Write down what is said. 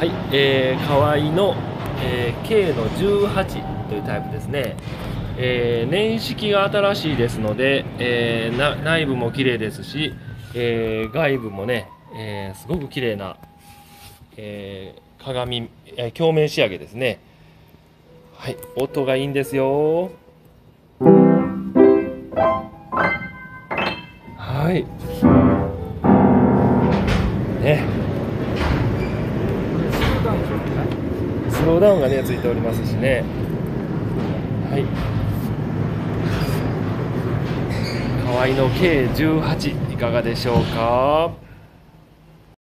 はい、えー、河合の、えー、K の18というタイプですね、えー、年式が新しいですので、えー、内部も綺麗ですし、えー、外部もね、えー、すごく綺麗な、えー、鏡、えー、鏡面仕上げですね。はい音がいいんですよ。はい。ね。ローダウンがねついておりますしね。はい。河合の K18 いかがでしょうか？